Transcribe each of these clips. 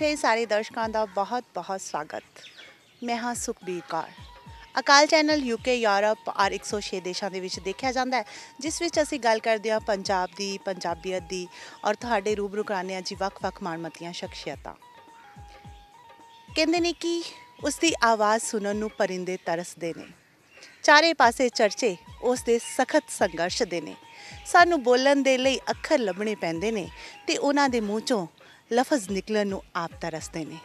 Channel ਦੇਖ ਰਹੇ ਸਾਰੇ ਦਰਸ਼ਕਾਂ ਦਾ ਬਹੁਤ-ਬਹੁਤ ਸਵਾਗਤ ਮੈਂ ਹਾਂ Sukhbir Kaur Akaal channel UK Europe ਔਰ 106 ਦੇਸ਼ਾਂ ਦੇ ਵਿੱਚ ਦੇਖਿਆ ਜਾਂਦਾ ਹੈ ਜਿਸ ਵਿੱਚ ਅਸੀਂ ਗੱਲ ਕਰਦੇ ਹਾਂ ਪੰਜਾਬ ਦੀ ਪੰਜਾਬੀਅਤ ਦੀ ਔਰ ਤੁਹਾਡੇ ਰੂਬਰੂ ਕਰਾਉਂਦੇ ਹਾਂ ਜੀ ਵੱਖ-ਵੱਖ ਮਾਣਮੱਤੀਆਂ ਸ਼ਖਸੀਅਤਾਂ ਕਹਿੰਦੇ ਨੇ ਕਿ ਉਸ ਦੀ ਆਵਾਜ਼ ਸੁਣਨ ਨੂੰ ਪਰਿੰਦੇ ਤਰਸਦੇ ਨੇ ਚਾਰੇ ਪਾਸੇ ਚਰਚੇ ਉਸ ਦੇ ਸਖਤ ਸੰਘਰਸ਼ ਦੇ ਨੇ ਸਾਨੂੰ ਬੋਲਣ ਦੇ ਲਈ ਅੱਖਰ ਲੱਭਣੇ ਪੈਂਦੇ ਨੇ ਤੇ ਉਹਨਾਂ ਦੇ ਮੂੰਹ ਚੋਂ ਲਫ਼ਜ਼ ਨਿਕਲਣ ਨੂੰ ਆਪ ਤਰਸਦੇ ਨੇ।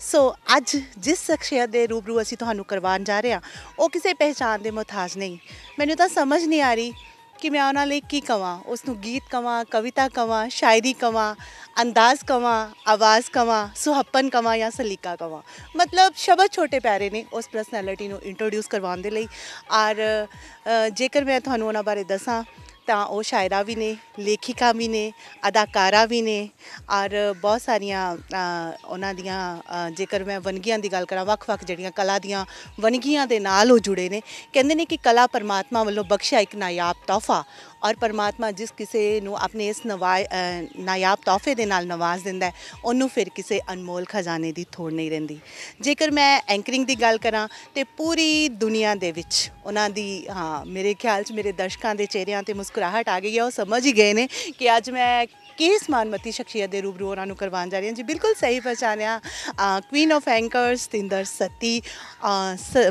ਸੋ ਅੱਜ ਜਿਸ ਸ਼ਖਸੀਅਤ ਦੇ ਰੂਬਰੂ ਅਸੀਂ ਤੁਹਾਨੂੰ ਕਰਵਾਉਣ ਜਾ ਰਹੇ ਹਾਂ, ਉਹ ਕਿਸੇ ਪਹਿਚਾਨ ਦੇ ਮੁਹਤਾਜ ਨਹੀਂ। ਮੈਨੂੰ ਤਾਂ ਸਮਝ ਨਹੀਂ ਆ ਰਹੀ ਕਿ ਮੈਂ ਉਹਨਾਂ ਲਈ ਕੀ ਕਵਾਂ। ਉਸ ਨੂੰ ਗੀਤ ਕਵਾਂ, ਕਵਿਤਾ ਕਵਾਂ, ਸ਼ਾਇਰੀ ਕਵਾਂ, ਅੰਦਾਜ਼ ਕਵਾਂ, ਆਵਾਜ਼ ਕਵਾਂ ਸੁਹੱਪਨ ਕਵਾਂ ਜਾਂ ਸਲੀਕਾ ਕਵਾਂ। ਮਤਲਬ ਸ਼ਬਦ ਛੋਟੇ ਪਿਆਰੇ ਨੇ ਉਸ ਪਰਸਨੈਲਿਟੀ ਨੂੰ ਇੰਟਰੋਡਿਊਸ ਕਰਵਾਉਣ ਦੇ ਲਈ। ਔਰ ਜੇਕਰ ਮੈਂ ਤੁਹਾਨੂੰ ਉਹਨਾਂ ਬਾਰੇ ਦੱਸਾਂ ਤਾਂ ਉਹ ਸ਼ਾਇਰਾ ਵੀ ਨੇ, ਲੇਖਿਕਾ ਵੀ ਨੇ, ਅਦਾਕਾਰਾ ਵੀ ਨੇ ਔਰ ਬਹੁਤ ਸਾਰੀਆਂ ਉਹਨਾਂ ਦੀਆਂ ਜੇਕਰ ਮੈਂ ਵਨਗੀਆਂ ਦੀ ਗੱਲ ਕਰਾਂ, ਵੱਖ-ਵੱਖ ਜਿਹੜੀਆਂ ਕਲਾ ਦੀਆਂ ਵਨਗੀਆਂ ਦੇ ਨਾਲ ਉਹ ਜੁੜੇ ਨੇ। ਕਹਿੰਦੇ ਨੇ ਕਿ ਕਲਾ ਪਰਮਾਤਮਾ ਵੱਲੋਂ ਬਖਸ਼ਿਆ ਇੱਕ ਨਾਯਾਬ ਤੋਹਫਾ। ਔਰ ਪਰਮਾਤਮਾ ਜਿਸ ਕਿਸੇ ਨੂੰ ਆਪਣੇ ਇਸ ਨਵਾ ਅ, ਤੋਹਫੇ ਦੇ ਨਾਲ ਨਵਾਜ਼ ਦਿੰਦਾ ਉਹਨੂੰ ਫਿਰ ਕਿਸੇ ਅਨਮੋਲ ਖਜ਼ਾਨੇ ਦੀ ਥੋੜ ਨਹੀਂ ਰਹਿੰਦੀ। ਜੇਕਰ ਮੈਂ ਐਂਕਰਿੰਗ ਦੀ ਗੱਲ ਕਰਾਂ ਤੇ ਪੂਰੀ ਦੁਨੀਆ ਦੇ ਵਿੱਚ ਉਹਨਾਂ ਦੀ ਹਾਂ ਮੇਰੇ ਖਿਆਲ 'ਚ ਮੇਰੇ ਦਰਸ਼ਕਾਂ ਦੇ ਚਿਹਰਿਆਂ ਤੇ ਮੁਸਕਰਾਹਟ ਆ ਗਈ ਹੈ ਉਹ ਸਮਝ ਹੀ ਗਏ ਨੇ ਕਿ ਅੱਜ ਮੈਂ ਕੇਸ ਮਾਨਮਤੀ ਸ਼ਖਸੀਅਤ ਦੇ ਰੂਬਰੂ ਉਹਨਾਂ ਨੂੰ ਕਰਵਾਉਣ ਜਾ ਰਹੀ ਹਾਂ? ਜੀ, ਬਿਲਕੁਲ ਸਹੀ ਪਛਾਣਿਆ। Queen of anchors ਤਿੰਦਰ Sati.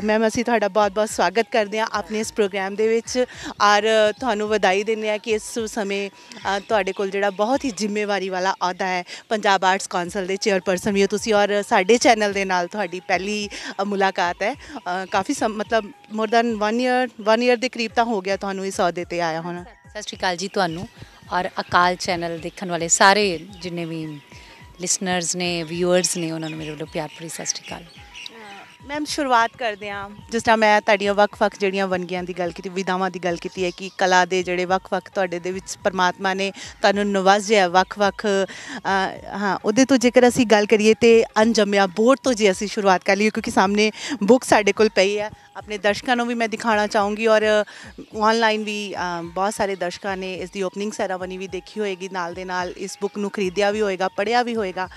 Ma'am, ਅਸੀਂ ਤੁਹਾਡਾ ਬਹੁਤ-ਬਹੁਤ ਸਵਾਗਤ ਕਰਦੇ ਹਾਂ ਆਪਣੇ ਇਸ ਪ੍ਰੋਗਰਾਮ ਦੇ ਵਿੱਚ। ਔਰ ਤੁਹਾਨੂੰ ਵਧਾਈ ਦਿੰਦੇ ਹਾਂ ਕਿ ਇਸ ਸਮੇਂ ਤੁਹਾਡੇ ਕੋਲ ਜਿਹੜਾ ਬਹੁਤ ਹੀ ਜ਼ਿੰਮੇਵਾਰੀ ਵਾਲਾ ਅਹੁਦਾ ਹੈ, ਪੰਜਾਬ ਆਰਟਸ ਕੌਂਸਲ ਦੇ ਚੇਅਰਪਰਸਨ ਵੀ ਹੋ ਤੁਸੀਂ। ਔਰ ਸਾਡੇ ਚੈਨਲ ਦੇ ਨਾਲ ਤੁਹਾਡੀ ਪਹਿਲੀ ਮੁਲਾਕਾਤ ਹੈ। ਕਾਫੀ ਸਮ- ਮਤਲਬ ਮੋਰ ਦੈਨ 1 ਇਅਰ 1 ਇਅਰ ਦੇ ਕਰੀਬ ਤਾਂ ਹੋ ਗਿਆ ਤੁਹਾਨੂੰ ਇਸ ਅਹੁਦੇ ਤੇ ਆਇਆ ਹੋਣਾ। ਸਤਿ ਸ਼੍ਰੀ ਅਕਾਲ ਜੀ ਤੁਹਾਨੂੰ। ਔਰ ਅਕਾਲ ਚੈਨਲ ਦੇਖਣ ਵਾਲੇ ਸਾਰੇ ਜਿੰਨੇ ਵੀ ਲਿਸਨਰਸ ਨੇ ਵਿਊਅਰਸ ਨੇ, ਉਹਨਾਂ ਨੂੰ ਮੇਰੇ ਵੱਲੋਂ ਪਿਆਰ ਭਰੀ ਸਤਿ ਸ਼੍ਰੀ ਅਕਾਲ। ਮੈਮ ਸ਼ੁਰੂਆਤ ਕਰਦੇ ਹਾਂ। ਜਿਸ ਤਰ੍ਹਾਂ ਮੈਂ ਤੁਹਾਡੀਆਂ ਵੱਖ-ਵੱਖ ਜਿਹੜੀਆਂ ਵਨਗੀਆਂ ਦੀ ਗੱਲ ਕੀਤੀ, ਵਿਧਾਵਾਂ ਦੀ ਗੱਲ ਕੀਤੀ ਹੈ ਕਿ ਕਲਾ ਦੇ ਜਿਹੜੇ ਵੱਖ-ਵੱਖ ਤੁਹਾਡੇ ਦੇ ਵਿੱਚ ਪਰਮਾਤਮਾ ਨੇ ਤੁਹਾਨੂੰ ਨਵਾਜ਼ਿਆ ਵੱਖ-ਵੱਖ ਹਾਂ, ਉਹਦੇ ਤੋਂ ਜੇਕਰ ਅਸੀਂ ਗੱਲ ਕਰੀਏ ਤੇ ਅਨਜਮਿਆ ਬੋਰਡ ਤੋਂ ਜੇ ਅਸੀਂ ਸ਼ੁਰੂਆਤ ਕਰ ਲਈਏ, ਕਿਉਂਕਿ ਸਾਹਮਣੇ ਬੁੱਕ ਸਾਡੇ ਕੋਲ ਪਈ ਹੈ। ਆਪਣੇ ਦਰਸ਼ਕਾਂ ਨੂੰ ਵੀ ਮੈਂ ਦਿਖਾਉਣਾ ਚਾਹੂੰਗੀ ਔਰ ਆਨਲਾਈਨ ਵੀ ਬਹੁਤ ਸਾਰੇ ਦਰਸ਼ਕਾਂ ਨੇ ਇਸ ਦੀ ਓਪਨਿੰਗ ਸੈਰਾਮਨੀ ਵੀ ਦੇਖੀ ਹੋਏਗੀ। ਨਾਲ ਦੇ ਨਾਲ ਇਸ ਬੁੱਕ ਨੂੰ ਖਰੀਦਿਆ ਵੀ ਹੋਏਗਾ, ਪੜ੍ਹਿਆ ਵੀ ਹੋਏਗਾ।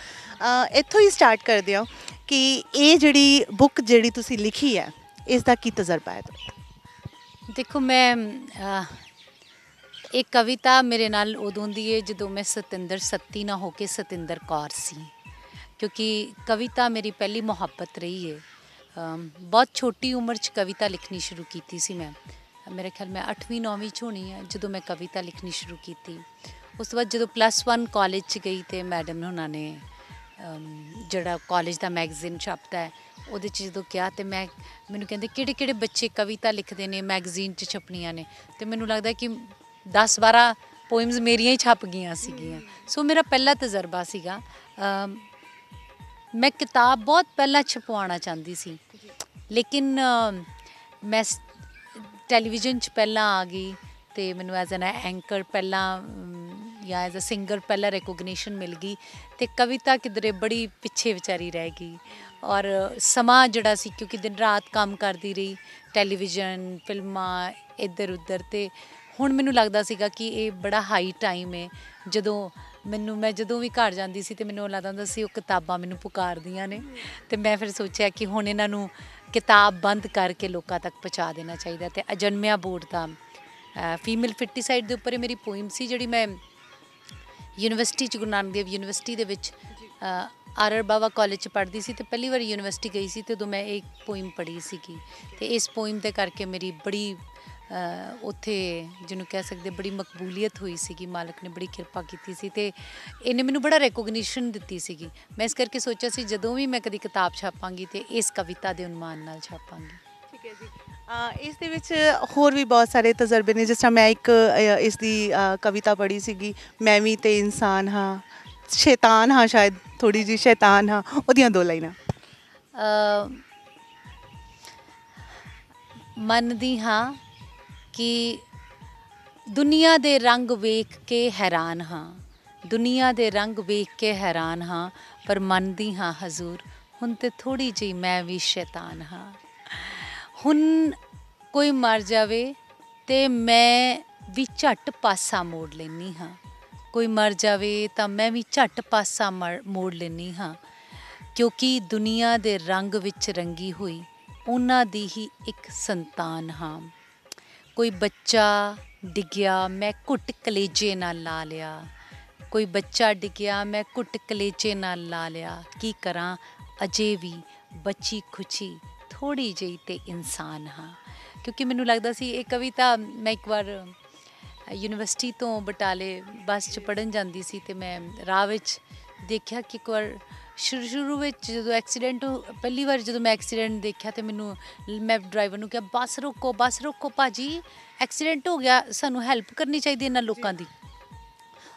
ਇੱਥੋਂ ਹੀ ਸਟਾਰਟ ਕਰਦੇ ਹਾਂ। ਕਿ ਇਹ ਜਿਹੜੀ ਬੁੱਕ ਜਿਹੜੀ ਤੁਸੀਂ ਲਿਖੀ ਹੈ ਇਸ ਦਾ ਕੀ ਤਜਰਬਾ ਹੈ? ਦੇਖੋ ਮੈਂ ਅਹ, ਇਹ ਕਵਿਤਾ ਮੇਰੇ ਨਾਲ ਉਦੋਂ ਦੀ ਹੈ ਜਦੋਂ ਮੈਂ ਸਤਿੰਦਰ ਸੱਤੀ ਨਾ ਹੋ ਕੇ ਸਤਿੰਦਰ ਕੌਰ ਸੀ। ਕਿਉਂਕਿ ਕਵਿਤਾ ਮੇਰੀ ਪਹਿਲੀ ਮੁਹੱਬਤ ਰਹੀ ਹੈ ਬਹੁਤ ਛੋਟੀ ਉਮਰ 'ਚ ਕਵਿਤਾ ਲਿਖਣੀ ਸ਼ੁਰੂ ਕੀਤੀ ਸੀ ਮੈਂ। ਮੇਰੇ ਖਿਆਲ ਮੈਂ 8ਵੀਂ 9ਵੀਂ 'ਚ ਹੋਣੀ ਹੈ ਜਦੋਂ ਮੈਂ ਕਵਿਤਾ ਲਿਖਣੀ ਸ਼ੁਰੂ ਕੀਤੀ। ਉਸ ਤੋਂ ਬਾਅਦ ਜਦੋਂ ਪਲੱਸ 1 ਕਾਲਜ 'ਚ ਗਈ ਤੇ ਮੈਡਮ ਉਹਨਾਂ ਨੇ ਜਿਹੜਾ ਕਾਲਜ ਦਾ ਮੈਗਜ਼ੀਨ ਛਪਦਾ ਹੈ, ਉਹਦੇ 'ਚ ਜਦੋਂ ਕਿਹਾ ਤੇ ਮੈਂ, ਮੈਨੂੰ ਕਹਿੰਦੇ ਕਿਹੜੇ ਕਿਹੜੇ ਬੱਚੇ ਕਵਿਤਾ ਲਿਖਦੇ ਨੇ ਮੈਗਜ਼ੀਨ 'ਚ ਛਪਣੀਆਂ ਨੇ? ਤੇ ਮੈਨੂੰ ਲੱਗਦਾ ਕਿ 10 12 ਪੋਇਮਸ ਮੇਰੀਆਂ ਹੀ ਛਪ ਗਈਆਂ ਸੀਗੀਆਂ। ਸੋ ਮੇਰਾ ਪਹਿਲਾ ਤਜਰਬਾ ਸੀਗਾ ਮੈਂ ਕਿਤਾਬ ਬਹੁਤ ਪਹਿਲਾਂ ਛਪਵਾਉਣਾ ਚਾਹੁੰਦੀ ਸੀ। ਲੇਕਿਨ ਮੈਂ ਟੈਲੀਵਿਜ਼ਨ 'ਚ ਪਹਿਲਾਂ ਆ ਗਈ ਤੇ ਮੈਨੂੰ ਐਜ਼ ਐਨ ਐਂਕਰ ਪਹਿਲਾਂ ਅਮ, ਜਾਂ ਐਜ਼ ਅ ਸਿੰਗਰ ਪਹਿਲਾਂ ਰੈਕੋਗਨੀਸ਼ਨ ਮਿਲ ਗਈ ਤੇ ਕਵਿਤਾ ਕਿਧਰੇ ਬੜੀ ਪਿੱਛੇ ਵਿਚਾਰੀ ਰਹਿ ਗਈ। ਔਰ ਸਮਾਂ ਜਿਹੜਾ ਸੀ ਕਿਉਂਕਿ ਦਿਨ ਰਾਤ ਕੰਮ ਕਰਦੀ ਰਹੀ ਟੈਲੀਵਿਜ਼ਨ ਫਿਲਮਾਂ ਇੱਧਰ ਉੱਧਰ ਤੇ ਹੁਣ ਮੈਨੂੰ ਲੱਗਦਾ ਸੀਗਾ ਕਿ ਇਹ ਬੜਾ ਹਾਈ ਟਾਈਮ ਹੈ ਜਦੋਂ ਮੈਨੂੰ ਮੈਂ ਜਦੋਂ ਵੀ ਘਰ ਜਾਂਦੀ ਸੀ ਤੇ ਮੈਨੂੰ ਲੱਗਦਾ ਹੁੰਦਾ ਸੀ ਉਹ ਕਿਤਾਬਾਂ ਮੈਨੂੰ ਪੁਕਾਰਦੀਆਂ ਨੇ। ਤੇ ਮੈਂ ਫਿਰ ਸੋਚਿਆ ਕਿ ਹੁਣ ਇਹਨਾਂ ਨੂੰ ਕਿਤਾਬ ਬੰਦ ਕਰਕੇ ਲੋਕਾਂ ਤੱਕ ਪਹੁੰਚਾ ਦੇਣਾ ਚਾਹੀਦਾ। ਤੇ ਅਜਨਮਿਆ ਬੋਰਡ ਦਾ ਫੀਮੇਲ ਫਿਟੀਸਾਈਡ ਦੇ ਉੱਪਰ ਇਹ ਮੇਰੀ ਪੋਇਮ ਸੀ ਜਿਹੜੀ ਮੈਂ ਯੂਨੀਵਰਸਿਟੀ ਚ ਗੁਰੂ ਨਾਨਕ ਦੇਵ ਯੂਨੀਵਰਸਿਟੀ ਦੇ ਵਿੱਚ ਆਰਰ ਬਾਵਾ ਕਾਲਜ ਚ ਪੜ੍ਹਦੀ ਸੀ ਤੇ ਪਹਿਲੀ ਵਾਰ ਯੂਨੀਵਰਸਿਟੀ ਗਈ ਸੀ ਤੇ ਉਦੋਂ ਮੈਂ ਇੱਕ ਪੋਇਮ ਪੜ੍ਹੀ ਸੀਗੀ। ਤੇ ਇਸ ਪੋਇਮ ਦੇ ਕਰਕੇ ਮੇਰੀ ਬੜੀ ਉੱਥੇ ਜਿਹਨੂੰ ਕਹਿ ਸਕਦੇ ਬੜੀ ਮਕਬੂਲੀਅਤ ਹੋਈ ਸੀਗੀ, ਮਾਲਕ ਨੇ ਬੜੀ ਕਿਰਪਾ ਕੀਤੀ ਸੀ ਤੇ ਇਹਨੇ ਮੈਨੂੰ ਬੜਾ ਰੈਕੋਗਨੀਸ਼ਨ ਦਿੱਤੀ ਸੀਗੀ। ਮੈਂ ਇਸ ਕਰਕੇ ਸੋਚਿਆ ਸੀ ਜਦੋਂ ਵੀ ਮੈਂ ਕਦੀ ਕਿਤਾਬ ਛਾਪਾਂਗੀ ਤੇ ਇਸ ਕਵਿਤਾ ਦੇ ਉਨਮਾਨ ਨਾਲ ਛਾਪਾਂਗੀ। ਠੀਕ ਹੈ ਜੀ। ਇਸ ਦੇ ਵਿੱਚ ਹੋਰ ਵੀ ਬਹੁਤ ਸਾਰੇ ਤਜਰਬੇ ਨੇ। ਜਿਸ ਤਰ੍ਹਾਂ ਮੈਂ ਇੱਕ ਅ, ਇਸ ਦੀ ਅ, ਕਵਿਤਾ ਪੜ੍ਹੀ ਸੀਗੀ ਮੈਂ ਵੀ ਤੇ ਇਨਸਾਨ ਹਾਂ ਸ਼ੈਤਾਨ ਹਾਂ ਸ਼ਾਇਦ ਥੋੜੀ ਜੀ ਸ਼ੈਤਾਨ ਹਾਂ ਉਹਦੀਆਂ ਦੋ ਲਾਈਨਾਂ। ਅ, ਮੰਨਦੀ ਹਾਂ ਕਿ ਦੁਨੀਆ ਦੇ ਰੰਗ ਵੇਖ ਕੇ ਹੈਰਾਨ ਹਾਂ। ਦੁਨੀਆ ਦੇ ਰੰਗ ਵੇਖ ਕੇ ਹੈਰਾਨ ਹਾਂ ਪਰ ਮੰਨਦੀ ਹਾਂ ਹਜ਼ੂਰ ਹੁਣ ਤੇ ਥੋੜੀ ਜਿਹੀ ਮੈਂ ਵੀ ਸ਼ੈਤਾਨ ਹਾਂ। ਹੁਣ ਕੋਈ ਮਰ ਜਾਵੇ ਤੇ ਮੈਂ ਵੀ ਝੱਟ ਪਾਸਾ ਮੋੜ ਲੈਨੀ ਹਾਂ। ਕੋਈ ਮਰ ਜਾਵੇ ਤਾਂ ਮੈਂ ਵੀ ਝੱਟ ਪਾਸਾ ਮੜ- ਮੋੜ ਲੈਨੀ ਹਾਂ। ਕਿਉਂਕਿ ਦੁਨੀਆ ਦੇ ਰੰਗ ਵਿੱਚ ਰੰਗੀ ਹੋਈ, ਉਹਨਾਂ ਦੀ ਹੀ ਇੱਕ ਸੰਤਾਨ ਹਾਂ। ਕੋਈ ਬੱਚਾ ਡਿੱਗਿਆ, ਮੈਂ ਘੁੱਟ ਕਲੇਜੇ ਨਾਲ ਲਾ ਲਿਆ। ਕੋਈ ਬੱਚਾ ਡਿੱਗਿਆ, ਮੈਂ ਘੁੱਟ ਕਲੇਜੇ ਨਾਲ ਲਾ ਲਿਆ। ਕੀ ਕਰਾਂ? ਅਜੇ ਵੀ ਬੱਚੀ ਖੁਚੀ ਥੋੜੀ ਜਿਹੀ ਤੇ ਇਨਸਾਨ ਹਾਂ। ਕਿਉਂਕਿ ਮੈਨੂੰ ਲੱਗਦਾ ਸੀ ਇਹ ਕਵਿਤਾ ਮੈਂ ਇੱਕ ਵਾਰ ਯੂਨੀਵਰਸਿਟੀ ਤੋਂ ਬਟਾਲੇ ਬੱਸ 'ਚ ਪੜਨ ਜਾਂਦੀ ਸੀ ਤੇ ਮੈਂ ਰਾਹ ਵਿੱਚ ਦੇਖਿਆ ਕਿ ਇੱਕ ਵਾਰ ਸ਼ੁਰੂ ਸ਼ੁਰੂ ਵਿੱਚ ਜਦੋਂ ਐਕਸੀਡੈਂਟ ਪਹਿਲੀ ਵਾਰ ਜਦੋਂ ਮੈਂ ਐਕਸੀਡੈਂਟ ਦੇਖਿਆ ਤੇ ਮੈਨੂੰ ਮੈਂ ਡਰਾਈਵਰ ਨੂੰ ਕਿਹਾ, ਬੱਸ ਰੋਕੋ ਬੱਸ ਰੋਕੋ ਭਾਜੀ, ਐਕਸੀਡੈਂਟ ਹੋ ਗਿਆ, ਸਾਨੂੰ ਹੈਲਪ ਕਰਨੀ ਚਾਹੀਦੀ ਇਹਨਾਂ ਲੋਕਾਂ ਦੀ।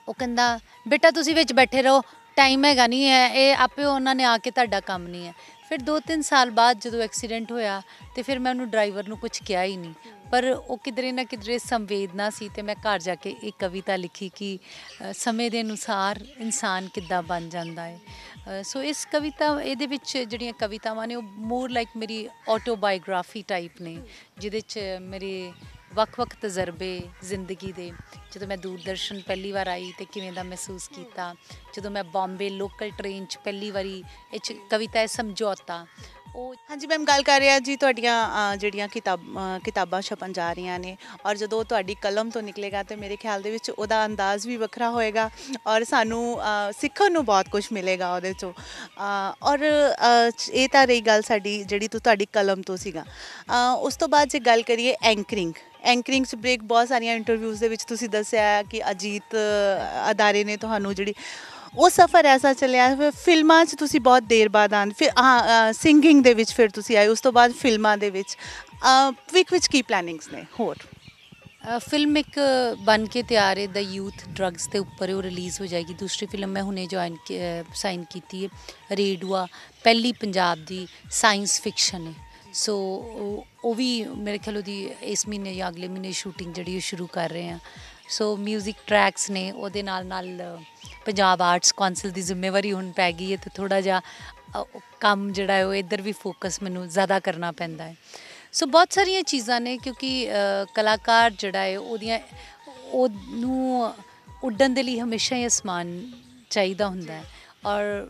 ਉਹ ਕਹਿੰਦਾ, ਬੇਟਾ ਤੁਸੀਂ ਵਿੱਚ ਬੈਠੇ ਰਹੋ, ਟਾਈਮ ਹੈਗਾ ਨਹੀਂ ਹੈ, ਇਹ ਆਪੇ ਉਹਨਾਂ ਨੇ ਆ ਕੇ ਤੁਹਾਡਾ ਕੰਮ ਨਹੀਂ ਹੈ। ਫਿਰ 2-3 ਸਾਲ ਬਾਅਦ ਜਦੋਂ ਐਕਸੀਡੈਂਟ ਹੋਇਆ ਤੇ ਫਿਰ ਮੈਂ ਉਹਨੂੰ ਡਰਾਈਵਰ ਨੂੰ ਕੁਝ ਕਿਹਾ ਹੀ ਨਹੀਂ। ਪਰ ਉਹ ਕਿਧਰੇ ਨਾ ਕਿਧਰੇ ਸੰਵੇਦਨਾ ਸੀ ਤੇ ਮੈਂ ਘਰ ਜਾ ਕੇ ਇੱਕ ਕਵਿਤਾ ਲਿਖੀ ਕਿ ਸਮੇਂ ਦੇ ਅਨੁਸਾਰ ਇਨਸਾਨ ਕਿੱਦਾਂ ਬਣ ਜਾਂਦਾ ਹੈ। ਸੋ ਇਸ ਕਵਿਤਾ, ਇਹਦੇ ਵਿੱਚ ਜਿਹੜੀਆਂ ਕਵਿਤਾਵਾਂ ਨੇ ਉਹ ਮੋਰ ਲਾਈਕ ਮੇਰੀ ਆਟੋਬਾਇਓਗ੍ਰਾਫੀ ਟਾਈਪ ਨੇ, ਜਿਹਦੇ ਚ ਮੇਰੇ ਵੱਖ-ਵੱਖ ਤਜਰਬੇ ਜ਼ਿੰਦਗੀ ਦੇ। ਜਦੋਂ ਮੈਂ ਦੂਰਦਰਸ਼ਨ ਪਹਿਲੀ ਵਾਰ ਆਈ ਤੇ ਕਿਵੇਂ ਦਾ ਮਹਿਸੂਸ ਕੀਤਾ। ਜਦੋਂ ਮੈਂ ਬੰਬੇ ਲੋਕਲ ਟ੍ਰੇਨ 'ਚ ਪਹਿਲੀ ਵਾਰੀ ਇਹ 'ਚ ਕਵਿਤਾ ਹੈ ਸਮਝੌਤਾ। ਉਹ ਹਾਂਜੀ ਮੈਮ, ਗੱਲ ਕਰ ਰਿਹਾ ਜੀ ਤੁਹਾਡੀਆਂ ਜਿਹੜੀਆਂ ਕਿਤਾਬ ਕਿਤਾਬਾਂ ਛਪਣ ਜਾ ਰਹੀਆਂ ਨੇ ਔਰ ਜਦੋਂ ਉਹ ਤੁਹਾਡੀ ਕਲਮ ਤੋਂ ਨਿਕਲੇਗਾ ਤੇ ਮੇਰੇ ਖਿਆਲ ਦੇ ਵਿੱਚ ਉਹਦਾ ਅੰਦਾਜ਼ ਵੀ ਵੱਖਰਾ ਹੋਏਗਾ ਔਰ ਸਾਨੂੰ ਸਿੱਖਣ ਨੂੰ ਬਹੁਤ ਕੁਝ ਮਿਲੇਗਾ ਉਹਦੇ ਚੋਂ। ਔਰ ਇਹ ਤਾਂ ਰਹੀ ਗੱਲ ਸਾਡੀ ਜਿਹੜੀ ਤੂੰ ਤੁਹਾਡੀ ਕਲਮ ਤੋਂ ਸੀਗਾ। ਉਸ ਤੋਂ ਬਾਅਦ ਜੇ ਗੱਲ ਕਰੀਏ ਐਂਕਰਿੰਗ ਐਂਕਰਿੰਗਸ ਬ੍ਰੇਕ ਬਹੁਤ ਸਾਰੀਆਂ ਇੰਟਰਵਿਊਜ਼ ਦੇ ਵਿੱਚ ਤੁਸੀਂ ਦੱਸਿਆ ਕਿ ਅਜੀਤ ਅਦਾਰੇ ਨੇ ਤੁਹਾਨੂੰ ਜਿਹੜੀ ਉਹ ਸਫ਼ਰ ਐਸਾ ਚੱਲਿਆ, ਫਿਰ ਫਿਲਮਾਂ 'ਚ ਤੁਸੀਂ ਬਹੁਤ ਦੇਰ ਬਾਅਦ ਆਂ ਫਿਰ, ਹਾਂ ਸਿੰਗਿੰਗ ਦੇ ਵਿੱਚ ਫਿਰ ਤੁਸੀਂ ਆਏ, ਉਸ ਤੋਂ ਬਾਅਦ ਫਿਲਮਾਂ ਦੇ ਵਿੱਚ ਵਿਕ ਵਿੱਚ ਕੀ ਪਲੈਨਿੰਗਸ ਨੇ ਹੋਰ? ਫਿਲਮ ਇੱਕ ਬਣ ਕੇ ਤਿਆਰ ਹੈ ਦਾ ਯੂਥ ਡਰੱਗਸ ਦੇ ਉੱਪਰ ਉਹ ਰਿਲੀਜ਼ ਹੋ ਜਾਏਗੀ। ਦੂਸਰੀ ਫਿਲਮ ਮੈਂ ਹੁਣੇ ਜੁਆਇਨ ਸਾਈਨ ਕੀਤੀ ਹੈ, ਰੇਡੂਆ, ਪਹਿਲੀ ਪੰਜਾਬ ਦੀ ਸਾਇੰਸ ਫਿਕਸ਼ਨ ਹੈ। ਸੋ ਉਹ- ਉਹ ਵੀ ਮੇਰੇ ਖਿਆਲ ਉਹਦੀ ਇਸ ਮਹੀਨੇ ਜਾਂ ਅਗਲੇ ਮਹੀਨੇ ਸ਼ੂਟਿੰਗ ਜਿਹੜੀ ਉਹ ਸ਼ੁਰੂ ਕਰ ਰਹੇ ਆ। ਸੋ 뮤직 ਟਰੈਕਸ ਨੇ, ਉਹਦੇ ਨਾਲ ਨਾਲ ਪੰਜਾਬ ਆਰਟਸ ਕੌਂਸਲ ਦੀ ਜ਼ਿੰਮੇਵਾਰੀ ਹੁਣ ਪੈ ਗਈ ਹੈ ਤੇ ਥੋੜਾ ਜਿਹਾ ਕੰਮ ਜਿਹੜਾ ਹੈ ਉਹ ਇੱਧਰ ਵੀ ਫੋਕਸ ਮੈਨੂੰ ਜ਼ਿਆਦਾ ਕਰਨਾ ਪੈਂਦਾ ਹੈ। ਸੋ ਬਹੁਤ ਸਾਰੀਆਂ ਚੀਜ਼ਾਂ ਨੇ ਕਿਉਂਕਿ ਕਲਾਕਾਰ ਜਿਹੜਾ ਹੈ ਉਹਦੀਆਂ, ਉਹਨੂੰ ਉੱਡਣ ਦੇ ਲਈ ਹਮੇਸ਼ਾ ਹੀ ਅਸਮਾਨ ਚਾਹੀਦਾ ਹੁੰਦਾ ਹੈ। ਔਰ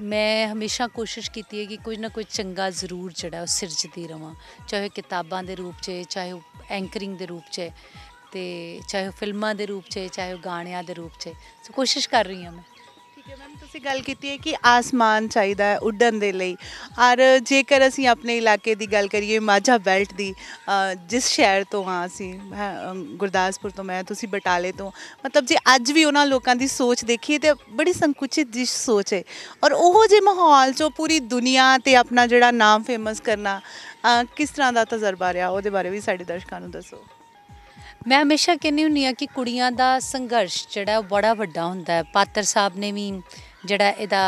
ਮੈਂ ਹਮੇਸ਼ਾ ਕੋਸ਼ਿਸ਼ ਕੀਤੀ ਹੈ ਕਿ ਕੁਝ ਨਾ ਕੁਝ ਚੰਗਾ ਜ਼ਰੂਰ ਜਿਹੜਾ ਉਹ ਸਿਰਜਦੀ ਰਵਾਂ, ਚਾਹੇ ਕਿਤਾਬਾਂ ਦੇ ਰੂਪ 'ਚ ਚਾਹੇ ਉਹ ਐਂਕਰਿੰਗ ਦੇ ਰੂਪ 'ਚ ਤੇ ਚਾਹੇ ਉਹ ਫਿਲਮਾਂ ਦੇ ਰੂਪ 'ਚ ਚਾਹੇ ਉਹ ਗਾਣਿਆਂ ਦੇ ਰੂਪ 'ਚ ਸੋ ਕੋਸ਼ਿਸ਼ ਕਰ ਰਹੀ ਹਾਂ ਮੈਂ। ਠੀਕ ਹੈ ਮੈਮ ਤੁਸੀਂ ਗੱਲ ਕੀਤੀ ਹੈ ਕਿ ਆਸਮਾਨ ਚਾਹੀਦਾ ਹੈ ਉੱਡਣ ਦੇ ਲਈ। ਔਰ ਜੇਕਰ ਅਸੀਂ ਆਪਣੇ ਇਲਾਕੇ ਦੀ ਗੱਲ ਕਰੀਏ ਮਾਝਾ ਬੈਲਟ ਦੀ ਅ, ਜਿਸ ਸ਼ਹਿਰ ਤੋਂ ਹਾਂ ਅਸੀਂ ਮੈਂ, ਅ, ਗੁਰਦਾਸਪੁਰ ਤੋਂ ਮੈਂ ਤੁਸੀਂ ਬਟਾਲੇ ਤੋਂ ਮਤਲਬ ਜੇ ਅੱਜ ਵੀ ਉਹਨਾਂ ਲੋਕਾਂ ਦੀ ਸੋਚ ਦੇਖੀਏ ਤੇ ਬੜੀ ਸੰਕੁਚਿਤ ਜਿਹੀ ਸੋਚ ਹੈ। ਔਰ ਉਹੋ ਜਿਹੇ ਮਾਹੌਲ 'ਚੋਂ ਪੂਰੀ ਦੁਨੀਆ ਤੇ ਆਪਣਾ ਜਿਹੜਾ ਨਾਮ ਫੇਮਸ ਕਰਨਾ ਅ, ਕਿਸ ਤਰ੍ਹਾਂ ਦਾ ਤਜਰਬਾ ਰਿਹਾ ਉਹਦੇ ਬਾਰੇ ਵੀ ਸਾਡੇ ਦਰਸ਼ਕਾਂ ਨੂੰ ਦੱਸੋ। ਮੈਂ ਹਮੇਸ਼ਾ ਕਹਿੰਦੀ ਹੁੰਦੀ ਆ ਕਿ ਕੁੜੀਆਂ ਦਾ ਸੰਘਰਸ਼ ਜਿਹੜਾ ਉਹ ਬੜਾ ਵੱਡਾ ਹੁੰਦਾ ਹੈ। ਪਾਤਰ ਸਾਹਿਬ ਨੇ ਵੀ ਜਿਹੜਾ ਇਹਦਾ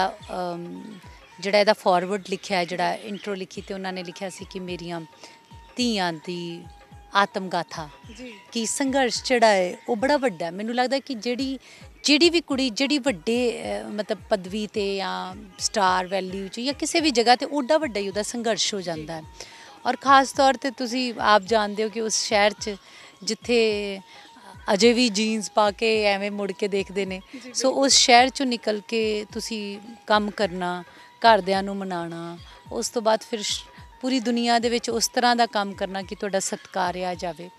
ਜਿਹੜਾ ਇਹਦਾ ਫਾਰਵਰਡ ਲਿਖਿਆ ਹੈ ਜਿਹੜਾ ਇੰਟਰੋ ਲਿਖੀ ਤੇ ਉਹਨਾਂ ਨੇ ਲਿਖਿਆ ਸੀ ਕਿ ਮੇਰੀਆਂ ਧੀਆਂ ਦੀ ਆਤਮ ਗਾਥਾ ਜੀ। ਕਿ ਸੰਘਰਸ਼ ਜਿਹੜਾ ਹੈ ਉਹ ਬੜਾ ਵੱਡਾ ਹੈ। ਮੈਨੂੰ ਲੱਗਦਾ ਕਿ ਜਿਹੜੀ ਜਿਹੜੀ ਵੀ ਕੁੜੀ ਜਿਹੜੀ ਵੱਡੇ ਮਤਲਬ ਪਦਵੀ ਤੇ ਜਾਂ ਸਟਾਰ ਵੈਲਿਊ 'ਚ ਜਾਂ ਕਿਸੇ ਵੀ ਜਗ੍ਹਾ ਤੇ ਓਡਾ ਵੱਡਾ ਹੀ ਉਹਦਾ ਸੰਘਰਸ਼ ਹੋ ਜਾਂਦਾ ਹੈ। ਔਰ ਖਾਸ ਤੌਰ ਤੇ ਤੁਸੀਂ ਆਪ ਜਾਣਦੇ ਹੋ ਕਿ ਉਸ ਸ਼ਹਿਰ 'ਚ ਜਿੱਥੇ ਅਜੇ ਵੀ ਜੀਨਸ ਪਾ ਕੇ ਐਵੇਂ ਮੁੜ ਕੇ ਦੇਖਦੇ ਨੇ। ਸੋ ਉਸ ਸ਼ਹਿਰ 'ਚੋਂ ਨਿਕਲ ਕੇ ਤੁਸੀਂ ਕੰਮ ਕਰਨਾ ਘਰਦਿਆਂ ਨੂੰ ਮਨਾਉਣਾ ਉਸ ਤੋਂ ਬਾਅਦ ਫਿਰ ਪੂਰੀ ਦੁਨੀਆ ਦੇ ਵਿੱਚ ਉਸ ਤਰ੍ਹਾਂ ਦਾ ਕੰਮ ਕਰਨਾ ਕਿ ਤੁਹਾਡਾ ਸਤਿਕਾਰਿਆ ਜਾਵੇ।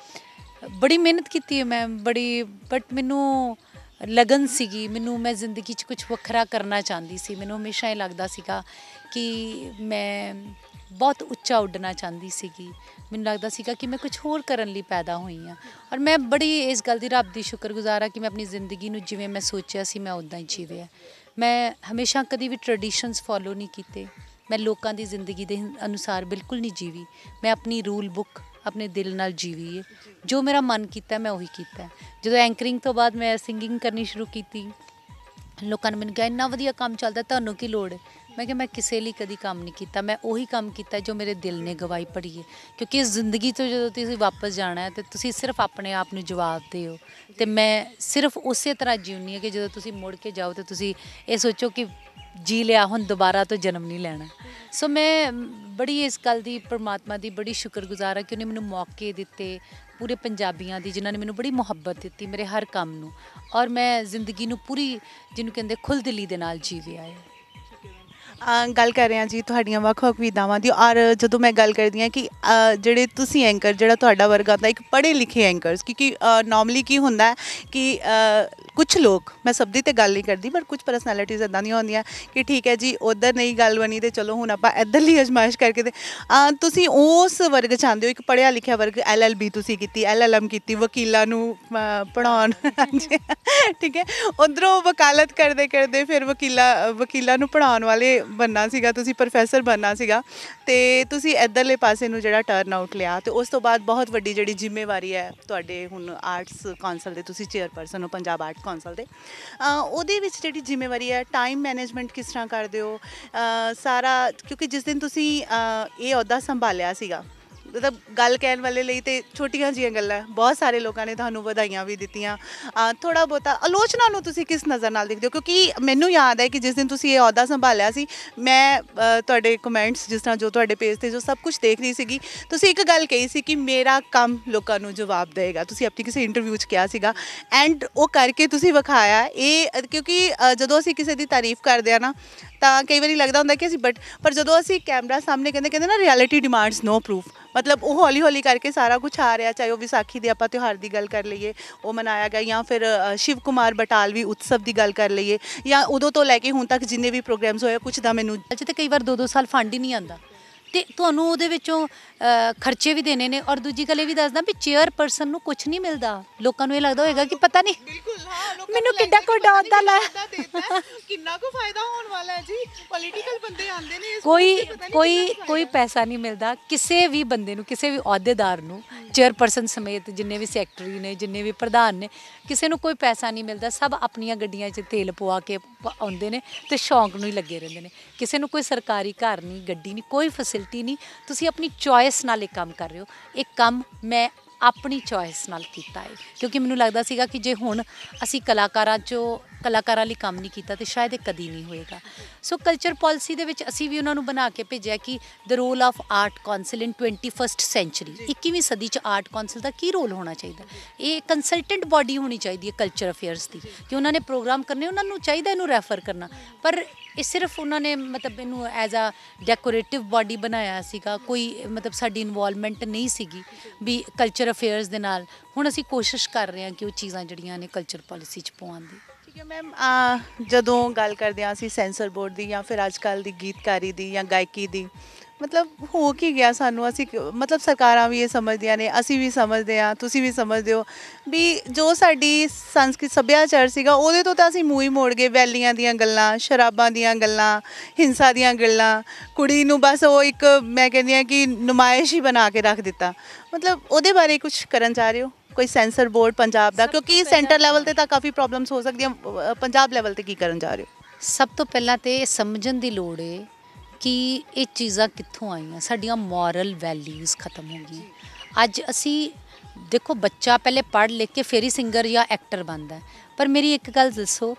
ਬੜੀ ਮਿਹਨਤ ਕੀਤੀ ਹੈ ਮੈਂ ਬੜੀ ਬਟ ਮੈਨੂੰ ਲਗਨ ਸੀਗੀ ਮੈਨੂੰ ਮੈਂ ਜ਼ਿੰਦਗੀ 'ਚ ਕੁਝ ਵੱਖਰਾ ਕਰਨਾ ਚਾਹੁੰਦੀ ਸੀ। ਮੈਨੂੰ ਹਮੇਸ਼ਾ ਇਹ ਲੱਗਦਾ ਸੀਗਾ ਕਿ ਮੈਂ ਬਹੁਤ ਉੱਚਾ ਉੱਡਣਾ ਚਾਹੁੰਦੀ ਸੀਗੀ। ਮੈਨੂੰ ਲੱਗਦਾ ਸੀਗਾ ਕਿ ਮੈਂ ਕੁਝ ਹੋਰ ਕਰਨ ਲਈ ਪੈਦਾ ਹੋਈ ਹਾਂ। ਔਰ ਮੈਂ ਬੜੀ ਇਸ ਗੱਲ ਦੀ ਰੱਬ ਦੀ ਸ਼ੁਕਰਗੁਜ਼ਾਰ ਹਾਂ ਕਿ ਮੈਂ ਆਪਣੀ ਜ਼ਿੰਦਗੀ ਨੂੰ ਜਿਵੇਂ ਮੈਂ ਸੋਚਿਆ ਸੀ ਮੈਂ ਉਦਾਂ ਹੀ ਜੀਵਿਆ। ਮੈਂ ਹਮੇਸ਼ਾ ਕਦੀ ਵੀ ਟ੍ਰੈਡੀਸ਼ਨਸ ਫੋਲੋ ਨਹੀਂ ਕੀਤੇ। ਮੈਂ ਲੋਕਾਂ ਦੀ ਜ਼ਿੰਦਗੀ ਦੇ ਅਨੁਸਾਰ ਬਿਲਕੁਲ ਨਹੀਂ ਜੀਵੀ। ਮੈਂ ਆਪਣੀ ਰੂਲ ਬੁੱਕ ਆਪਣੇ ਦਿਲ ਨਾਲ ਜੀਵੀ ਹੈ ਜੋ ਮੇਰਾ ਮਨ ਕੀਤਾ ਮੈਂ ਉਹੀ ਕੀਤਾ। ਜਦੋਂ ਐਂਕਰਿੰਗ ਤੋਂ ਬਾਅਦ ਮੈਂ ਸਿੰਗਿੰਗ ਕਰਨੀ ਸ਼ੁਰੂ ਕੀਤੀ, ਲੋਕਾਂ ਨੇ ਮੈਨੂੰ ਕਿਹਾ, ਇੰਨਾ ਵਧੀਆ ਕੰਮ ਚੱਲਦਾ, ਤੁਹਾਨੂੰ ਕੀ ਲੋੜ ਹੈ? ਮੈਂ ਕਿਹਾ, ਮੈਂ ਕਿਸੇ ਲਈ ਕਦੀ ਕੰਮ ਨਹੀਂ ਕੀਤਾ। ਮੈਂ ਉਹੀ ਕੰਮ ਕੀਤਾ ਜੋ ਮੇਰੇ ਦਿਲ ਨੇ ਗਵਾਈ ਭਰੀ ਹੈ ਕਿਉਂਕਿ ਇਸ ਜ਼ਿੰਦਗੀ ਤੋਂ ਜਦੋਂ ਤੁਸੀਂ ਵਾਪਸ ਜਾਣਾ ਹੈ ਤੇ ਤੁਸੀਂ ਸਿਰਫ ਆਪਣੇ ਆਪ ਨੂੰ ਜਵਾਬ ਦਿਓ। ਤੇ ਮੈਂ ਸਿਰਫ ਉਸੇ ਤਰ੍ਹਾਂ ਜਿਉਣੀ ਹੈ ਕਿ ਜਦੋਂ ਤੁਸੀਂ ਮੁੜ ਕੇ ਜਾਓ ਤੇ ਤੁਸੀਂ ਇਹ ਸੋਚੋ ਕਿ ਜੀ ਲਿਆ, ਹੁਣ ਦੁਬਾਰਾ ਤੋਂ ਜਨਮ ਨਹੀਂ ਲੈਣਾ। ਸੋ ਮੈਂ ਬੜੀ ਇਸ ਗੱਲ ਦੀ, ਪਰਮਾਤਮਾ ਦੀ ਬੜੀ ਸ਼ੁਕਰਗੁਜ਼ਾਰ ਹਾਂ ਕਿ ਉਹਨੇ ਮੈਨੂੰ ਮੌਕੇ ਦਿੱਤੇ ਪੂਰੇ ਪੰਜਾਬੀਆਂ ਦੀ, ਜਿਨ੍ਹਾਂ ਨੇ ਮੈਨੂੰ ਬੜੀ ਮੁਹੱਬਤ ਦਿੱਤੀ ਮੇਰੇ ਹਰ ਕੰਮ ਨੂੰ। ਔਰ ਮੈਂ ਜ਼ਿੰਦਗੀ ਨੂੰ ਪੂਰੀ, ਜਿਹਨੂੰ ਕਹਿੰਦੇ ਖੁੱਲ੍ਹ ਦਿਲੀ ਦੇ ਨਾਲ ਜੀਵਿਆ ਹੈ। ਗੱਲ ਕਰ ਰਹੇ ਹਾਂ ਜੀ ਤੁਹਾਡੀਆਂ ਵੱਖ-ਵੱਖ ਵਿਧਾਵਾਂ ਦੀ। ਔਰ ਜਦੋਂ ਮੈਂ ਗੱਲ ਕਰਦੀ ਹਾਂ ਕਿ ਅ, ਜਿਹੜੇ ਤੁਸੀਂ ਐਂਕਰ ਜਿਹੜਾ ਤੁਹਾਡਾ ਵਰਗ ਆਉਂਦਾ ਇੱਕ ਪੜ੍ਹੇ ਲਿਖੇ ਐਂਕਰਸ ਕਿਉਂਕਿ ਨਾਰਮਲੀ ਕੀ ਹੁੰਦਾ ਹੈ ਕਿ ਕੁਝ ਲੋਕ ਮੈਂ ਸਭ ਦੀ ਤੇ ਗੱਲ ਨਹੀਂ ਕਰਦੀ ਪਰ ਕੁਝ ਪਰਸਨੈਲਿਟੀਜ਼ ਇਦਾਂ ਦੀਆਂ ਹੁੰਦੀਆਂ ਕਿ ਠੀਕ ਹੈ ਜੀ ਉਧਰ ਨਹੀਂ ਗੱਲ ਬਣੀ ਤੇ ਚਲੋ ਹੁਣ ਆਪਾਂ ਇੱਧਰਲੀ ਅਜਮਾਇਸ਼ ਕਰਕੇ ਤੇ ਅ, ਤੁਸੀਂ ਉਸ ਵਰਗ ਚ ਆਉਂਦੇ ਹੋ ਇੱਕ ਪੜ੍ਹਿਆ ਲਿਖਿਆ ਵਰਗ ਐਲਐਲਬੀ ਤੁਸੀਂ ਕੀਤੀ ਐਲਐਲਐਮ ਕੀਤੀ ਵਕੀਲਾਂ ਨੂੰ ਅ, ਪੜ੍ਹਾਉਣ ਹਾਂਜੀ ਠੀਕ ਹੈ। ਉਧਰੋਂ ਵਕਾਲਤ ਕਰਦੇ ਕਰਦੇ ਫਿਰ ਵਕੀਲਾ ਵਕੀਲਾਂ ਨੂੰ ਪੜ੍ਹਾਉਣ ਵਾਲੇ ਬੰਨਾ ਸੀਗਾ, ਤੁਸੀਂ ਪ੍ਰੋਫੈਸਰ ਬੰਨਾ ਸੀਗਾ, ਤੇ ਤੁਸੀਂ ਇਧਰਲੇ ਪਾਸੇ ਨੂੰ ਜਿਹੜਾ ਟਰਨ ਆਊਟ ਲਿਆ, ਤੇ ਉਸ ਤੋਂ ਬਾਅਦ ਬਹੁਤ ਵੱਡੀ ਜਿਹੜੀ ਜ਼ਿੰਮੇਵਾਰੀ ਹੈ ਤੁਹਾਡੇ ਹੁਣ ਆਰਟਸ ਕੌਂਸਲ ਦੇ, ਤੁਸੀਂ ਚੇਅਰਪਰਸਨ ਹੋ, ਪੰਜਾਬ ਆਰਟ ਕੌਂਸਲ ਦੇ। ਉਹਦੇ ਵਿੱਚ ਜਿਹੜੀ ਜ਼ਿੰਮੇਵਾਰੀ ਹੈ ਟਾਈਮ ਮੈਨੇਜਮੈਂਟ ਕਿਸ ਤਰ੍ਹਾਂ ਕਰਦੇ ਹੋ? ਸਾਰਾ, ਕਿਉਂਕਿ ਜਿਸ ਦਿਨ ਤੁਸੀਂ ਇਹ ਅਹੁਦਾ ਸੰਭਾਲਿਆ ਸੀਗਾ ਮਤਲਬ ਗੱਲ ਕਹਿਣ ਵਾਲੇ ਲਈ ਤੇ ਛੋਟੀਆਂ ਜੀਆਂ ਗੱਲਾਂ ਹੈ। ਬਹੁਤ ਸਾਰੇ ਲੋਕਾਂ ਨੇ ਤੁਹਾਨੂੰ ਵਧਾਈਆਂ ਵੀ ਦਿੱਤੀਆਂ। ਥੋੜਾ ਬਹੁਤਾ ਆਲੋਚਨਾ ਨੂੰ ਤੁਸੀਂ ਕਿਸ ਨਜ਼ਰ ਨਾਲ ਦੇਖਦੇ ਹੋ? ਕਿਉਂਕਿ ਮੈਨੂੰ ਯਾਦ ਹੈ ਕਿ ਜਿਸ ਦਿਨ ਤੁਸੀਂ ਇਹ ਅਹੁਦਾ ਸੰਭਾਲਿਆ ਸੀ ਮੈਂ ਅ, ਤੁਹਾਡੇ ਕਮੈਂਟਸ ਜਿਸ ਤਰ੍ਹਾਂ ਜੋ ਤੁਹਾਡੇ ਪੇਜ ਤੇ ਜੋ ਸਭ ਕੁਝ ਦੇਖ ਰਹੀ ਸੀਗੀ ਤੁਸੀਂ ਇੱਕ ਗੱਲ ਕਹੀ ਸੀ ਕਿ ਮੇਰਾ ਕੰਮ ਲੋਕਾਂ ਨੂੰ ਜਵਾਬ ਦੇਗਾ ਤੁਸੀਂ ਆਪਣੀ ਕਿਸੇ ਇੰਟਰਵਿਊ 'ਚ ਕਿਹਾ ਸੀਗਾ। ਐਂਡ ਉਹ ਕਰਕੇ ਤੁਸੀਂ ਵਿਖਾਇਆ ਇਹ ਅ, ਕਿਉਂਕਿ ਅ, ਜਦੋਂ ਅਸੀਂ ਕਿਸੇ ਦੀ ਤਾਰੀਫ ਕਰਦੇ ਆ ਨਾ ਤਾਂ ਕਈ ਵਾਰੀ ਲੱਗਦਾ ਹੁੰਦਾ ਕਿ ਅਸੀਂ ਬਟ ਪਰ ਜਦੋਂ ਅਸੀਂ ਕੈਮਰਾ ਸਾਹਮਣੇ ਕਹਿੰਦੇ ਕਹਿੰਦੇ ਨਾ ਰਿਐਲਿਟੀ ਡਿਮਾਂਡਸ ਨੋ ਪ੍ਰੂਫ ਮਤਲਬ ਉਹ ਹੌਲੀ ਹੌਲੀ ਕਰਕੇ ਸਾਰਾ ਕੁਝ ਆ ਰਿਹਾ, ਚਾਹੇ ਉਹ ਵਿਸਾਖੀ ਦੇ ਆਪਾਂ ਤਿਉਹਾਰ ਦੀ ਗੱਲ ਕਰ ਲਈਏ, ਉਹ ਮਨਾਇਆ ਗਿਆ ਜਾਂ ਫਿਰ ਸ਼ਿਵ ਕੁਮਾਰ ਬਟਾਲਵੀ ਉਤਸਵ ਦੀ ਗੱਲ ਕਰ ਲਈਏ ਜਾਂ ਉਦੋਂ ਤੋਂ ਲੈ ਕੇ ਹੁਣ ਤੱਕ ਜਿੰਨੇ ਵੀ ਪ੍ਰੋਗਰਾਮਸ ਹੋਏ ਕੁਝ ਦਾ ਮੈਨੂੰ ਅੱਜ ਤੇ ਕਈ ਵਾਰ 2-2 ਸਾਲ ਫੰਡ ਹੀ ਨਹੀਂ ਆਂਦਾ ਤੇ ਤੁਹਾਨੂੰ ਉਹਦੇ ਵਿੱਚੋਂ ਖਰਚੇ ਵੀ ਦੇਣੇ ਨੇ ਔਰ ਦੂਜੀ ਗੱਲ ਇਹ ਵੀ ਦੱਸਦਾ ਵੀ ਚੇਅਰਪਰਸਨ ਨੂੰ ਕੁਝ ਨਹੀਂ ਮਿਲਦਾ। ਲੋਕਾਂ ਨੂੰ ਇਹ ਲੱਗਦਾ ਹੋਏਗਾ ਕਿ ਪਤਾ ਨਹੀਂ ਬਿਲਕੁਲ ਹਾਂ ਮੈਨੂੰ ਕਿੱਡਾ ਕੁ ਵੱਡਾ ਅਹੁਦਾ ਲੈ। ਕਿੰਨਾ ਕੁ ਫਾਇਦਾ ਹੋਣ ਵਾਲਾ ਹੈ ਜੀ? ਪੋਲੀਟੀਕਲ ਬੰਦੇ ਆਉਂਦੇ ਨੇ ਕੋਈ ਕੋਈ ਕੋਈ ਪੈਸਾ ਨਹੀਂ ਮਿਲਦਾ ਕਿਸੇ ਵੀ ਬੰਦੇ ਨੂੰ ਕਿਸੇ ਵੀ ਅਹੁਦੇਦਾਰ ਨੂੰ ਚੇਅਰਪਰਸਨ ਸਮੇਤ ਜਿੰਨੇ ਵੀ ਸੈਕਟਰੀ ਨੇ ਜਿੰਨੇ ਵੀ ਪ੍ਰਧਾਨ ਨੇ ਕਿਸੇ ਨੂੰ ਕੋਈ ਪੈਸਾ ਨਹੀਂ ਮਿਲਦਾ। ਸਭ ਆਪਣੀਆਂ ਗੱਡੀਆਂ 'ਚ ਤੇਲ ਪਵਾ ਕੇ ਆਉਂਦੇ ਨੇ ਤੇ ਸ਼ੌਂਕ ਨੂੰ ਹੀ ਲੱਗੇ ਰਹਿੰਦੇ ਨੇ। ਕਿਸੇ ਨੂੰ ਕੋਈ ਸਰਕਾਰੀ ਘਰ ਨਹੀਂ ਗੱਡੀ ਨਹੀਂ ਕੋਈ ਫੈਸਿਲਿਟੀ ਨਹੀਂ। ਤੁਸੀਂ ਆਪਣੀ ਚੋਇਸ ਨਾਲ ਇਹ ਕੰਮ ਕਰ ਰਹੇ ਹੋ। ਇਹ ਕੰਮ ਮੈਂ ਆਪਣੀ ਚੋਇਸ ਨਾਲ ਕੀਤਾ ਹੈ। ਕਿਉਂਕਿ ਮੈਨੂੰ ਲੱਗਦਾ ਸੀਗਾ ਕਿ ਜੇ ਹੁਣ ਅਸੀਂ ਕਲਾਕਾਰਾਂ 'ਚੋਂ ਕਲਾਕਾਰਾਂ ਲਈ ਕੰਮ ਨਹੀਂ ਕੀਤਾ ਤੇ ਸ਼ਾਇਦ ਇਹ ਕਦੀ ਨਹੀਂ ਹੋਏਗਾ। ਸੋ ਕਲਚਰ ਪਾਲਿਸੀ ਦੇ ਵਿੱਚ ਅਸੀਂ ਵੀ ਉਹਨਾਂ ਨੂੰ ਬਣਾ ਕੇ ਭੇਜਿਆ ਕਿ the role of art council in 21st century 21ਵੀਂ ਸਦੀ 'ਚ ਆਰਟ ਕਾਉਂਸਲ ਦਾ ਕੀ ਰੋਲ ਹੋਣਾ ਚਾਹੀਦਾ? ਇਹ ਕੰਸਲਟੈਂਟ ਬਾਡੀ ਹੋਣੀ ਚਾਹੀਦੀ ਹੈ ਕਲਚਰ ਅਫੇਅਰਸ ਦੀ ਕਿ ਉਹਨਾਂ ਨੇ ਪ੍ਰੋਗਰਾਮ ਕਰਨੇ ਉਹਨਾਂ ਨੂੰ ਚਾਹੀਦਾ ਇਹਨੂੰ ਰੈਫਰ ਕਰਨਾ। ਪਰ ਇਹ ਸਿਰਫ ਉਹਨਾਂ ਨੇ ਮਤਲਬ ਇਹਨੂੰ ਐਜ਼ ਅ ਡੈਕੋਰੇਟਿਵ ਬਾਡੀ ਬਣਾਇਆ ਸੀਗਾ ਕੋਈ ਮਤਲਬ ਸਾਡੀ ਇਨਵੋਲਵਮੈਂਟ ਨਹੀਂ ਸੀਗੀ ਵੀ ਕਲਚਰ ਅਫੇਅਰਸ ਦੇ ਨਾਲ। ਹੁਣ ਅਸੀਂ ਕੋਸ਼ਿਸ਼ ਕਰ ਰਹੇ ਹਾਂ ਕਿ ਉਹ ਚੀਜ਼ਾਂ ਜਿਹੜੀਆਂ ਨੇ ਕਲਚਰ ਪਾਲਿਸੀ 'ਚ ਪਾਉਣ ਦੀ। ਠੀਕ ਹੈ ਮੈਮ ਜਦੋਂ ਗੱਲ ਕਰਦੇ ਹਾਂ ਅਸੀਂ ਸੈਂਸਰ ਬੋਰਡ ਦੀ ਜਾਂ ਫਿਰ ਅੱਜ ਕੱਲ ਦੀ ਗੀਤਕਾਰੀ ਦੀ ਜਾਂ ਗਾਇਕੀ ਦੀ ਮਤਲਬ ਹੋ ਕੀ ਗਿਆ ਸਾਨੂੰ? ਅਸੀਂ ਕਿ- ਮਤਲਬ ਸਰਕਾਰਾਂ ਵੀ ਇਹ ਸਮਝਦੀਆਂ ਨੇ ਅਸੀਂ ਵੀ ਸਮਝਦੇ ਹਾਂ ਤੁਸੀਂ ਵੀ ਸਮਝਦੇ ਹੋ। ਵੀ ਜੋ ਸਾਡੀ ਸੰਸਕ੍ਰਿਤ ਸੱਭਿਆਚਾਰ ਸੀਗਾ ਉਹਦੇ ਤੋਂ ਤਾਂ ਅਸੀਂ ਮੂੰਹ ਹੀ ਮੋੜ ਗਏ ਵੈਲੀਆਂ ਦੀਆਂ ਗੱਲਾਂ ਸ਼ਰਾਬਾਂ ਦੀਆਂ ਗੱਲਾਂ ਹਿੰਸਾ ਦੀਆਂ ਗੱਲਾਂ। ਕੁੜੀ ਨੂੰ ਬਸ ਉਹ ਇੱਕ ਮੈਂ ਕਹਿੰਦੀ ਹਾਂ ਕਿ ਨੁਮਾਇਸ਼ ਹੀ ਬਣਾ ਕੇ ਰੱਖ ਦਿੱਤਾ। ਮਤਲਬ ਉਹਦੇ ਬਾਰੇ ਕੁਝ ਕਰਨ ਚਾਹ ਰਹੇ ਹੋ? ਕੋਈ ਸੈਂਸਰ ਬੋਰਡ ਪੰਜਾਬ ਦਾ? ਕਿਉਂਕਿ ਸੈਂਟਰ ਲੈਵਲ ਤੇ ਤਾਂ ਕਾਫੀ ਪ੍ਰੋਬਲਮਸ ਹੋ ਸਕਦੀਆਂ ਅ, ਪੰਜਾਬ ਲੈਵਲ ਤੇ ਕੀ ਕਰਨ ਜਾ ਰਹੇ ਹੋ? ਸਭ ਤੋਂ ਪਹਿਲਾਂ ਤੇ ਇਹ ਸਮਝਣ ਦੀ ਲੋੜ ਏ ਕਿ ਇਹ ਚੀਜ਼ਾਂ ਕਿੱਥੋਂ ਆਈਆਂ? ਸਾਡੀਆਂ ਮੋਰਲ ਵੈਲਿਊਜ਼ ਖਤਮ ਹੋ ਗਈਆਂ। ਅੱਜ ਅਸੀਂ, ਦੇਖੋ, ਬੱਚਾ ਪਹਿਲੇ ਪੜ੍ਹ ਲਿਖ ਕੇ ਫੇਰ ਹੀ ਸਿੰਗਰ ਜਾਂ ਐਕਟਰ ਬਣਦਾ ਪਰ ਮੇਰੀ ਇੱਕ ਗੱਲ ਦੱਸੋ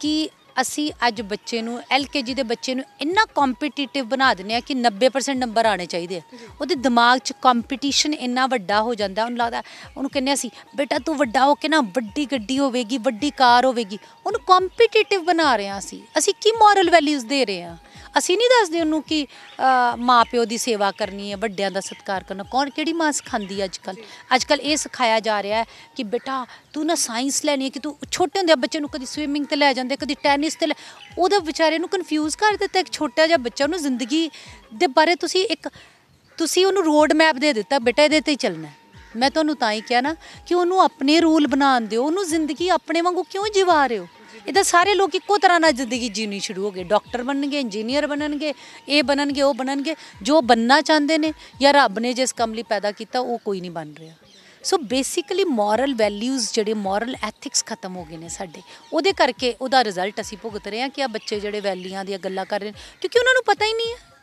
ਕਿ ਅਸੀਂ ਅੱਜ ਬੱਚੇ ਨੂੰ ਐਲਕੇਜੀ ਦੇ ਬੱਚੇ ਨੂੰ ਇੰਨਾ ਕੰਪੀਟੀਟਿਵ ਬਣਾ ਦਿੰਦੇ ਆ ਕਿ 90% ਨੰਬਰ ਆਣੇ ਚਾਹੀਦੇ ਆ। ਉਹਦੇ ਦਿਮਾਗ 'ਚ ਕੰਪੀਟੀਸ਼ਨ ਇੰਨਾ ਵੱਡਾ ਹੋ ਜਾਂਦਾ, ਉਹਨੂੰ ਲੱਗਦਾ, ਉਹਨੂੰ ਕਹਿੰਦੇ ਅਸੀਂ, ਬੇਟਾ, ਤੂੰ ਵੱਡਾ ਹੋ ਕੇ ਨਾ ਵੱਡੀ ਗੱਡੀ ਹੋਵੇਗੀ, ਵੱਡੀ ਕਾਰ ਹੋਵੇਗੀ। ਉਹਨੂੰ ਕੰਪੀਟੀਟਿਵ ਬਣਾ ਰਹੇ ਹਾਂ ਅਸੀਂ। ਅਸੀਂ ਕੀ ਮੋਰਲ ਵੈਲਿਊਜ਼ ਦੇ ਰਹੇ ਹਾਂ? ਅਸੀਂ ਨਹੀਂ ਦੱਸਦੇ ਉਹਨੂੰ ਕਿ ਅ, ਮਾਂ ਪਿਓ ਦੀ ਸੇਵਾ ਕਰਨੀ ਹੈ ਵੱਡਿਆਂ ਦਾ ਸਤਿਕਾਰ ਕਰਨਾ। ਕੌਣ ਕਿਹੜੀ ਮਾਂ ਸਿਖਾਉਂਦੀ ਅੱਜ ਕੱਲ ਅੱਜ ਕੱਲ ਇਹ ਸਿਖਾਇਆ ਜਾ ਰਿਹਾ ਹੈ ਕਿ ਬੇਟਾ ਤੂੰ ਨਾ ਸਾਇੰਸ ਲੈਣੀ ਹੈ ਕਿ ਤੂੰ ਛੋਟੇ ਹੁੰਦੇ ਬੱਚੇ ਨੂੰ ਕਦੀ ਸਵਿਮਿੰਗ ਤੇ ਲੈ ਜਾਂਦੇ ਕਦੀ ਟੈਨਿਸ ਤੇ ਲੈ ਉਹਦਾ ਵਿਚਾਰੇ ਨੂੰ ਕਨਫਿਊਜ਼ ਕਰ ਦਿੱਤਾ ਇੱਕ ਛੋਟਾ ਜਿਹਾ ਬੱਚਾ ਉਹਨੂੰ ਜ਼ਿੰਦਗੀ ਦੇ ਬਾਰੇ ਤੁਸੀਂ ਇੱਕ ਤੁਸੀਂ ਉਹਨੂੰ ਰੋਡ ਮੈਪ ਦੇ ਦਿੱਤਾ ਬੇਟਾ ਇਹਦੇ ਤੇ ਹੀ ਚੱਲਣਾ ਮੈਂ ਤੁਹਾਨੂੰ ਤਾਂ ਹੀ ਕਿਹਾ ਨਾ ਕਿ ਉਹਨੂੰ ਆਪਣੇ ਰੂਲ ਬਣਾਉਣ ਦਿਓ ਉਹਨੂੰ ਜ਼ਿੰਦਗੀ ਆਪਣੇ ਵਾਂਗੂ ਕਿਉਂ ਜਿਵਾ ਰਹੇ ਹੋ? ਇਹਦਾ ਸਾਰੇ ਲੋਕ ਇੱਕੋ ਤਰ੍ਹਾਂ ਨਾਲ ਜ਼ਿੰਦਗੀ ਜੀਣੀ ਸ਼ੁਰੂ ਹੋ ਗਏ। ਡਾਕਟਰ ਬਣਨਗੇ, ਇੰਜੀਨੀਅਰ ਬਣਨਗੇ, ਇਹ ਬਣਨਗੇ, ਉਹ ਬਣਨਗੇ। ਜੋ ਬੰਨਣਾ ਚਾਹੁੰਦੇ ਨੇ ਜਾਂ ਰੱਬ ਨੇ ਜਿਸ ਕੰਮ ਲਈ ਪੈਦਾ ਕੀਤਾ, ਉਹ ਕੋਈ ਨਹੀਂ ਬਣ ਰਿਹਾ। ਸੋ ਬੇਸਿਕਲੀ ਮੋਰਲ ਵੈਲਿਊਜ਼ ਜਿਹੜੇ ਮੋਰਲ ਐਥਿਕਸ ਖਤਮ ਹੋ ਗਏ ਨੇ ਸਾਡੇ। ਉਹਦੇ ਕਰਕੇ ਉਹਦਾ ਰਿਜ਼ਲਟ ਅਸੀਂ ਭੁਗਤ ਰਹੇ ਹਾਂ ਕਿ ਆ ਬੱਚੇ ਜਿਹੜੇ ਵੈਲੀਆਂ ਦੀਆਂ ਗੱਲਾਂ ਕਰ ਰਹੇ ਨੇ, ਕਿਉਂਕਿ ਉਹਨਾਂ ਨੂੰ ਪਤਾ ਹੀ ਨਹੀਂ ਹੈ।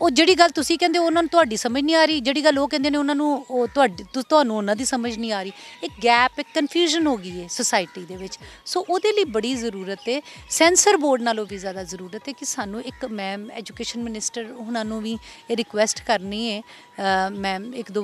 ਉਹ ਜਿਹੜੀ ਗੱਲ ਤੁਸੀਂ ਕਹਿੰਦੇ ਉਹਨਾਂ ਨੂੰ ਤੁਹਾਡੀ ਸਮਝ ਨਹੀਂ ਆ ਰਹੀ। ਜਿਹੜੀ ਗੱਲ ਉਹ ਕਹਿੰਦੇ ਨੇ, ਉਹਨਾਂ ਨੂੰ ਉਹ ਤੁਹਾਡੀ ਤੁਹਾਨੂੰ ਉਹਨਾਂ ਦੀ ਸਮਝ ਨਹੀਂ ਆ ਰਹੀ। ਇੱਕ ਗੈਪ ਇੱਕ ਕਨਫਿਊਜ਼ਨ ਹੋ ਗਈ ਹੈ ਸੋਸਾਇਟੀ ਦੇ ਵਿੱਚ। ਸੋ ਉਹਦੇ ਲਈ ਬੜੀ ਜ਼ਰੂਰਤ ਹੈ। ਸੈਂਸਰ ਬੋਰਡ ਨਾਲੋਂ ਵੀ ਜ਼ਿਆਦਾ ਜ਼ਰੂਰਤ ਹੈ ਕਿ ਸਾਨੂੰ ਇੱਕ ਮੈਮ ਐਜੂਕੇਸ਼ਨ ਮਿਨਿਸਟਰ ਉਹਨਾਂ ਨੂੰ ਵੀ ਇਹ ਰਿਕੁਐਸਟ ਕਰਨੀ ਹੈ। ਮੈਮ ਇੱਕ ਦੋ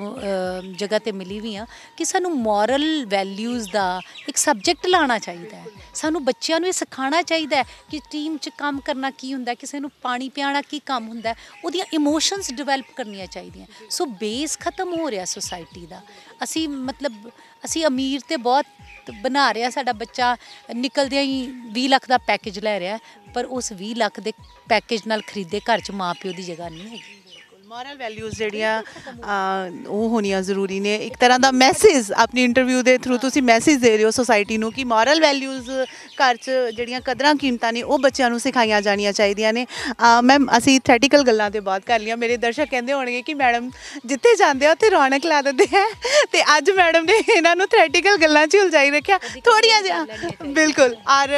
ਜਗ੍ਹਾ ਤੇ ਮਿਲੀ ਵੀ ਆ ਕਿ ਸਾਨੂੰ ਮੋਰਲ ਵੈਲਿਊਜ਼ ਦਾ ਇੱਕ ਸਬਜੈਕਟ ਲਾਉਣਾ ਚਾਹੀਦਾ ਹੈ। ਸਾਨੂੰ ਬੱਚਿਆਂ ਨੂੰ ਇਹ ਸਿਖਾਉਣਾ ਚਾਹੀਦਾ ਹੈ ਕਿ ਟੀਮ 'ਚ ਕੰਮ ਕਰਨਾ ਕੀ ਹੁੰਦਾ ਕਿਸੇ ਨੂੰ ਪਾਣੀ ਪਿਆਣਾ ਕੀ ਕੰਮ ਹੁੰਦਾ ਉਹਦੀ ਉਹਦੀਆਂ ਇਮੋਸ਼ਨਸ ਡਿਵੈਲਪ ਕਰਨੀਆਂ ਚਾਹੀਦੀਆਂ। ਸੋ ਬੇਸ ਖਤਮ ਹੋ ਰਿਹਾ ਸੋਸਾਇਟੀ ਦਾ। ਅਸੀਂ ਮਤਲਬ, ਅਸੀਂ ਅਮੀਰ ਤੇ ਬਹੁਤ ਬਣਾ ਰਿਹਾ, ਸਾਡਾ ਬੱਚਾ ਨਿਕਲਦਿਆਂ ਹੀ 20 ਲੱਖ ਦਾ ਪੈਕੇਜ ਲੈ ਰਿਹਾ, ਪਰ ਉਸ 20 ਲੱਖ ਦੇ ਪੈਕੇਜ ਨਾਲ ਖਰੀਦੇ ਘਰ 'ਚ ਮਾਪਿਓ ਦੀ ਜਗ੍ਹਾ ਨਹੀਂ ਹੈਗੀ। ਮੋਰਲ ਵੈਲਿਊਜ਼ ਜਿਹੜੀਆਂ ਉਹ ਹੋਣੀਆਂ ਜ਼ਰੂਰੀ ਨੇ। ਇੱਕ ਤਰ੍ਹਾਂ ਦਾ ਮੈਸੇਜ ਆਪਣੀ ਇੰਟਰਵਿਊ ਦੇ ਥਰੂ ਤੁਸੀਂ ਮੈਸੇਜ ਦੇ ਰਹੇ ਹੋ ਸੋਸਾਇਟੀ ਨੂੰ ਕਿ ਮੋਰਲ ਵੈਲਿਊਜ਼ ਘਰ 'ਚ ਜਿਹੜੀਆਂ ਕਦਰਾਂ ਕੀਮਤਾਂ ਨੇ ਉਹ ਬੱਚਿਆਂ ਨੂੰ ਸਿਖਾਈਆਂ ਜਾਣੀਆਂ ਚਾਹੀਦੀਆਂ ਨੇ। ਮੈਮ ਅਸੀਂ ਥੈਟੀਕਲ ਗੱਲਾਂ ਤੇ ਬਾਤ ਕਰ ਲਈਆਂ। ਮੇਰੇ ਦਰਸ਼ਕ ਕਹਿੰਦੇ ਹੋਣਗੇ ਕਿ ਮੈਡਮ ਜਿੱਥੇ ਜਾਂਦੇ ਆ ਉੱਥੇ ਰੌਣਕ ਲਾ ਦਿੰਦੇ ਆ। ਤੇ ਅੱਜ ਮੈਡਮ ਨੇ ਇਹਨਾਂ ਨੂੰ ਥੈਟੀਕਲ ਗੱਲਾਂ 'ਚ ਉਲਝਾਈ ਰੱਖਿਆ। ਥੋੜੀਆਂ ਜਿਹਾ। ਬਿਲਕੁਲ। ਔਰ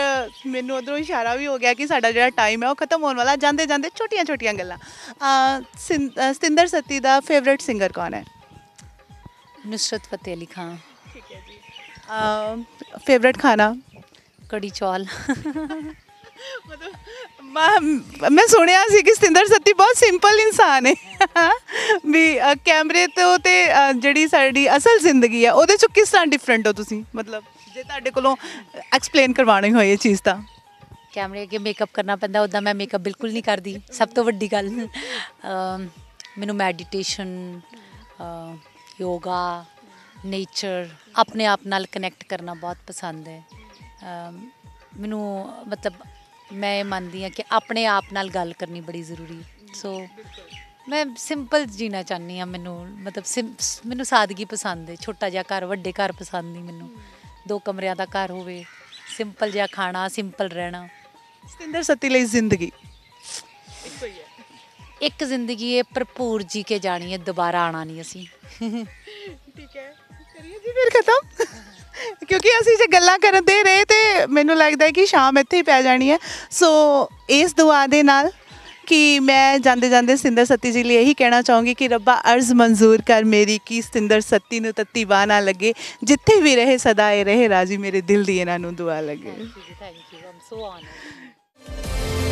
ਮੈਨੂੰ ਉਧਰੋਂ ਇਸ਼ਾਰਾ ਵੀ ਹੋ ਗਿਆ ਕਿ ਸਾਡਾ ਜਿਹੜਾ ਟਾਈਮ ਹੈ ਉਹ ਖਤਮ ਹੋਣ ਵਾਲਾ ਜਾਂਦੇ ਜਾਂਦੇ ਛੋਟੀਆਂ ਛੋਟੀਆਂ ਗੱਲਾਂ। ਅਹ, ਸਿੰ- ਅਹ, ਸਤਿੰਦਰ ਸੱਤੀ ਦਾ ਫੇਵਰਿਟ ਸਿੰਗਰ ਕੌਣ ਹੈ? ਨੁਸਰਤ ਫਤਿਹ ਅਲੀ ਖਾਨ। ਫੇਵਰਿਟ ਖਾਣਾ? ਕੜੀ ਚੌਲ। ਮੈਂ ਮੈਂ ਸੁਣਿਆ ਸੀ ਕਿ ਸਤਿੰਦਰ ਸੱਤੀ ਬਹੁਤ ਸਿੰਪਲ ਇਨਸਾਨ ਹੈ। ਵੀ ਕੈਮਰੇ ਤੋਂ ਤੇ ਜਿਹੜੀ ਸਾਡੀ ਅਸਲ ਜ਼ਿੰਦਗੀ ਹੈ ਉਹਦੇ ਚੋਂ ਕਿਸ ਤਰ੍ਹਾਂ ਡਿਫਰੈਂਟ ਹੋ ਤੁਸੀਂ? ਮਤਲਬ ਜੇ ਤੁਹਾਡੇ ਕੋਲੋਂ ਐਕਸਪਲੇਨ ਕਰਵਾਉਣੀ ਹੋਏ ਇਹ ਚੀਜ਼ ਤਾਂ। ਕੈਮਰੇ ਅੱਗੇ ਮੇਕਅਪ ਕਰਨਾ ਪੈਂਦਾ ਉਦਾਂ ਮੈਂ ਮੇਕਅਪ ਬਿਲਕੁਲ ਨਹੀਂ ਕਰਦੀ। ਸਭ ਤੋਂ ਵੱਡੀ ਗੱਲ ਮੈਨੂੰ ਮੈਡੀਟੇਸ਼ਨ ਯੋਗਾ ਨੇਚਰ ਆਪਣੇ ਆਪ ਨਾਲ ਕਨੈਕਟ ਕਰਨਾ ਬਹੁਤ ਪਸੰਦ ਹੈ। ਮੈਨੂੰ, ਮਤਲਬ ਮੈਂ ਇਹ ਮੰਨਦੀ ਹਾਂ ਕਿ ਆਪਣੇ ਆਪ ਨਾਲ ਗੱਲ ਕਰਨੀ ਬੜੀ ਜ਼ਰੂਰੀ ਸੋ ਮੈਂ ਸਿੰਪਲ ਜੀਣਾ ਚਾਹੁੰਦੀ ਹਾਂ ਮੈਨੂੰ, ਮਤਲਬ ਸਿੰ- ਮੈਨੂੰ ਸਾਦਗੀ ਪਸੰਦ ਹੈ। ਛੋਟਾ ਜਿਹਾ ਘਰ, ਵੱਡੇ ਘਰ ਪਸੰਦ ਨਹੀਂ ਮੈਨੂੰ। ਦੋ ਕਮਰਿਆਂ ਦਾ ਘਰ ਹੋਵੇ ਸਿੰਪਲ ਜਿਹਾ ਖਾਣਾ ਸਿੰਪਲ ਰਹਿਣਾ। ਸਤਿੰਦਰ, ਸੱਤੀ ਲਈ ਜ਼ਿੰਦਗੀ। ਇੱਕ ਜ਼ਿੰਦਗੀ ਇਹ ਭਰਪੂਰ ਜੀ ਕੇ ਜਾਣੀ ਹੈ ਦੁਬਾਰਾ ਆਣਾ ਨਹੀਂ ਅਸੀਂ। ਠੀਕ ਹੈ। ਕਰੀਏ ਜੀ ਫਿਰ ਖਤਮ। ਕਿਉਂਕਿ ਅਸੀਂ ਜੇ ਗੱਲਾਂ ਕਰਨ ਦੇ ਰਹੇ ਤੇ ਮੈਨੂੰ ਲੱਗਦਾ ਹੈ ਕਿ ਸ਼ਾਮ ਇੱਥੇ ਹੀ ਪੈ ਜਾਣੀ ਹੈ। ਸੋ ਇਸ ਦੁਆ ਦੇ ਨਾਲ ਕਿ ਮੈਂ ਜਾਂਦੇ ਜਾਂਦੇ ਸਤਿੰਦਰ ਸੱਤੀ ਜੀ ਲਈ ਇਹੀ ਕਹਿਣਾ ਚਾਹੂੰਗੀ ਕਿ ਰੱਬਾ ਅਰਜ਼ ਮਨਜ਼ੂਰ ਕਰ ਮੇਰੀ ਕਿ ਸਤਿੰਦਰ ਸੱਤੀ ਨੂੰ ਤੱਤੀ ਬਾਹ ਨਾ ਲੱਗੇ। ਜਿੱਥੇ ਵੀ ਰਹੇ ਸਦਾ ਇਹ ਰਹੇ ਰਾਜੀ ਮੇਰੇ ਦਿਲ ਦੀ ਇਹਨਾਂ ਨੂੰ ਦੁਆ ਲੱਗੇ। Thank you um so honoured